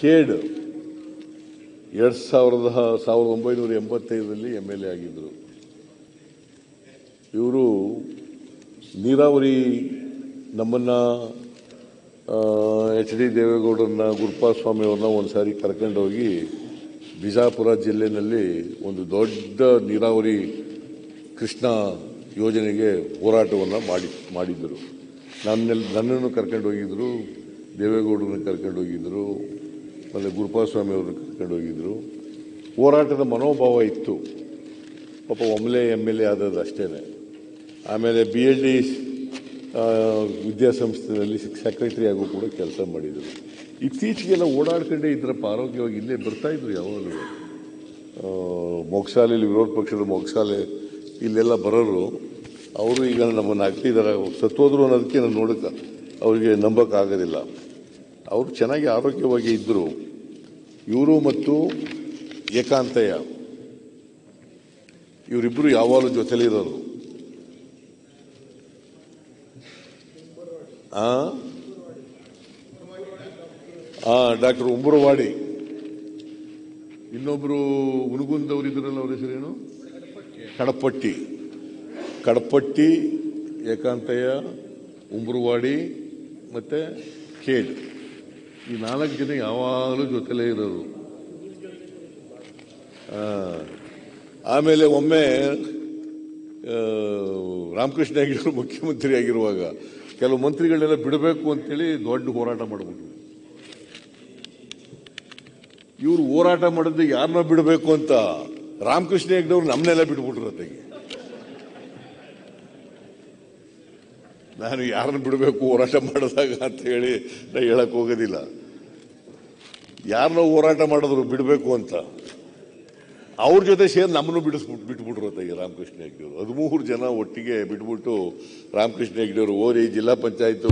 ಖೇಡ್ ಎರಡು ಸಾವಿರದ ಸಾವಿರದ ಒಂಬೈನೂರ ಎಂಬತ್ತೈದರಲ್ಲಿ ಎಂ ಎಲ್ ಎ ಆಗಿದ್ದರು ಇವರು ನೀರಾವರಿ ನಮ್ಮನ್ನು ಎಚ್ ಡಿ ದೇವೇಗೌಡರನ್ನ ಗುರುಪಾಸ್ವಾಮಿ ಅವ್ರನ್ನ ಒಂದು ಸಾರಿ ಕರ್ಕೊಂಡೋಗಿ ಬಿಜಾಪುರ ಜಿಲ್ಲೆಯಲ್ಲಿ ಒಂದು ದೊಡ್ಡ ನೀರಾವರಿ ಕೃಷ್ಣ ಯೋಜನೆಗೆ ಹೋರಾಟವನ್ನು ಮಾಡಿ, ಮಾಡಿದ್ದರು. ನನ್ನೆಲ್ಲ, ನನ್ನನ್ನು ಕರ್ಕೊಂಡು ಹೋಗಿದ್ದರು ದೇವೇಗೌಡರನ್ನ ಕರ್ಕೊಂಡು ಹೋಗಿದ್ದರು ಮತ್ತು ಗುರುಪಾಸ್ವಾಮಿ ಅವರು ಕರ್ಕೊಂಡು ಹೋಗಿದ್ದರು ಹೋರಾಟದ ಮನೋಭಾವ ಇತ್ತು. ಪಾಪ ಒಮ್ಮೆಲೆ ಎಂ ಎಲ್ ಎ ಆದದ್ದು ಅಷ್ಟೇ ಆಮೇಲೆ ಬಿ ಎಲ್ ಡಿ ವಿದ್ಯಾಸಂಸ್ಥೆಯಲ್ಲಿ ಸೆಕ್ರೆಟರಿ ಆಗೋ ಕೂಡ ಕೆಲಸ ಮಾಡಿದರು. ಇತ್ತೀಚೆಗೆಲ್ಲ ಓಡಾಡ್ಕೊಂಡೇ ಇದ್ರಪ್ಪ, ಆರೋಗ್ಯವಾಗಿ ಇಲ್ಲೇ ಬರ್ತಾ ಇದ್ರು ಯಾವಾಗಲೂ. ಮೊಗ್ಸಾಲೆಯಲ್ಲಿ ವಿರೋಧ ಪಕ್ಷದ ಮೊಗ್ಸಾಲೆ ಇಲ್ಲೆಲ್ಲ ಬರೋರು, ಅವರು ಈಗ ನಮ್ಮನ್ನು ಆಗ್ತಿದ್ದಾರೆ ಸತ್ತೋದ್ರು ಅನ್ನೋದಕ್ಕೆ ನಾನು ನೋಡಕ್ಕೆ ಅವರಿಗೆ ನಂಬಕ್ಕಾಗೋದಿಲ್ಲ. ಅವರು ಚೆನ್ನಾಗಿ ಆರೋಗ್ಯವಾಗಿ ಇದ್ದರು ಇವರು ಮತ್ತು ಏಕಾಂತಯ್ಯ. ಇವರಿಬ್ಬರು ಯಾವಾಗಲೂ ಜೊತೆಲಿರೋರು ಡಾಕ್ಟರ್ ಉಂಬರವಾಡಿ. ಇನ್ನೊಬ್ರು ಉನಗುಂದವ್ರು ಇದ್ರಲ್ಲ ಅವ್ರ ಹೆಸರೇನು? ಕಡಪಟ್ಟಿ. ಕಡಪಟ್ಟಿ, ಏಕಾಂತಯ್ಯ, ಉಂಬರವಾಡಿ ಮತ್ತೆ ಖೇಡ್ ಈ ನಾಲ್ಕು ಜನ ಯಾವಾಗಲೂ ಜೊತೆಲೇ ಇರೋರು. ಆಮೇಲೆ ಒಮ್ಮೆ ರಾಮಕೃಷ್ಣ ಹೆಗಡೆ ಮುಖ್ಯಮಂತ್ರಿ ಆಗಿರುವಾಗ ಕೆಲವು ಮಂತ್ರಿಗಳನ್ನೆಲ್ಲ ಬಿಡಬೇಕು ಅಂತೇಳಿ ದೊಡ್ಡ ಹೋರಾಟ ಮಾಡಬಹುದು ಇವರು ಹೋರಾಟ ಮಾಡಿದ್ರೆ ಯಾರನ್ನ ಬಿಡಬೇಕು ಅಂತ ರಾಮಕೃಷ್ಣ ಹೆಗ್ಡೆ ಅವ್ರು ನಮ್ಮನ್ನೆಲ್ಲ ಬಿಟ್ಬಿಟ್ರು ಅತ್ತಿಗೆ. ನಾನು ಯಾರನ್ನು ಬಿಡಬೇಕು ಹೋರಾಟ ಮಾಡಿದಾಗ ಅಂತ ಹೇಳಿ ನಾ ಹೇಳಕ್ಕೆ ಹೋಗೋದಿಲ್ಲ. ಯಾರನ್ನ ಹೋರಾಟ ಮಾಡಿದ್ರು ಬಿಡಬೇಕು ಅಂತ. ಅವ್ರ ಜೊತೆ ಸೇರಿ ನಮ್ಮನ್ನು ಬಿಡಿಸ್ಬಿಟ್ಟು ಬಿಟ್ಬಿಟ್ರು ಅಂತ ರಾಮಕೃಷ್ಣ ಹೆಗ್ಡೆಯವರು ಹದಿಮೂರು ಜನ ಒಟ್ಟಿಗೆ ಬಿಟ್ಬಿಟ್ಟು ರಾಮಕೃಷ್ಣ ಹೆಗ್ಡೆಯವರು ಓರಿ ಜಿಲ್ಲಾ ಪಂಚಾಯತ್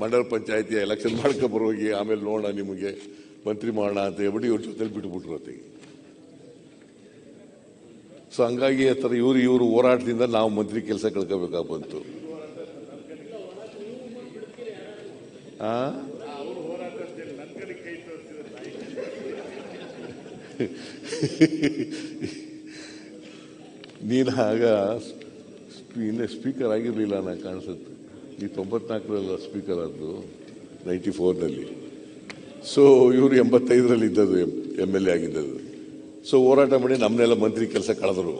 ಮಂಡಲ ಪಂಚಾಯತಿ ಎಲೆಕ್ಷನ್ ಮಾಡ್ಕೊಬರೋಗಿ ಆಮೇಲೆ ನೋಡೋಣ ನಿಮಗೆ, ಮಂತ್ರಿ ಮಾಡೋಣ ಅಂತ ಹೇಳ್ಬಿಟ್ಟು ಇವ್ರ ಜೊತೆ ಬಿಟ್ಬಿಟ್ರು ಅತ್ತಿಗೆ. ಸೊ ಹಂಗಾಗಿ ಆ ಥರ ಇವರು ಇವರು ಹೋರಾಟದಿಂದ ನಾವು ಮಂತ್ರಿ ಕೆಲಸ ಕಳ್ಕೋಬೇಕಾಗಿ ಬಂತು ಆ ನೀನು ಆಗ ಇನ್ನ ಸ್ಪೀಕರ್ ಆಗಿರಲಿಲ್ಲ ನಾ ಕಾಣಿಸುತ್ತೆ. ಈ ತೊಂಬತ್ನಾಲ್ಕರಲ್ಲ ಸ್ಪೀಕರ್ ಆದ್ದು ನೈಂಟಿ ಫೋರ್ನಲ್ಲಿ ಸೊ ಇವರು ಎಂಬತ್ತೈದರಲ್ಲಿ ಇದ್ದದ್ದು ಎಂ ಎಲ್ ಎ ಆಗಿದ್ದದ್ದು. ಸೊ ಹೋರಾಟ ಮಾಡಿ ನಮ್ಮನ್ನೆಲ್ಲ ಮಂತ್ರಿ ಕೆಲಸ ಕಳೆದರು.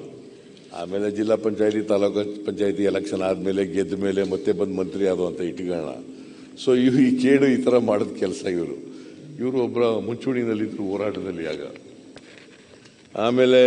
ಆಮೇಲೆ ಜಿಲ್ಲಾ ಪಂಚಾಯತಿ, ತಾಲೂಕು ಪಂಚಾಯತಿ ಎಲೆಕ್ಷನ್ ಆದಮೇಲೆ ಗೆದ್ದ ಮೇಲೆ ಮತ್ತೆ ಬಂದು ಮಂತ್ರಿ ಆದವು ಅಂತ ಇಟ್ಕೊಳ್ಳೋಣ. ಸೊ ಇವು ಈ ಕೇಡು ಈ ಥರ ಮಾಡಿದ ಕೆಲಸ ಇವರು. ಇವರು ಒಬ್ಬರ ಮುಂಚೂಣಿನಲ್ಲಿದ್ದರು ಹೋರಾಟದಲ್ಲಿ ಆಗ. ಆಮೇಲೆ